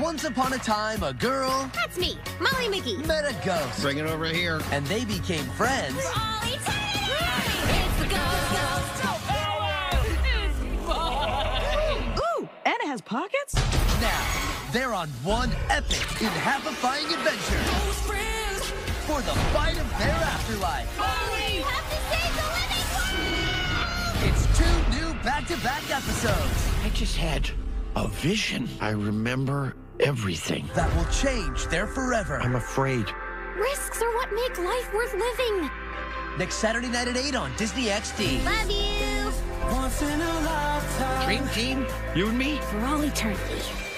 Once upon a time, a girl That's me, Molly McGee. met a ghost, Bring it over here. and they became friends. All eternity! It's the Ghost Ghost. Ooh, Anna has pockets? Now, they're on one epic and happifying adventure for the fight of their afterlife. We have to save the living world! It's two new back-to-back episodes I just had a vision. I remember everything. that will change their forever. I'm afraid. Risks are what make life worth living. Next Saturday night at 8 on Disney XD. Love you. Dream team? You and me? For all eternity.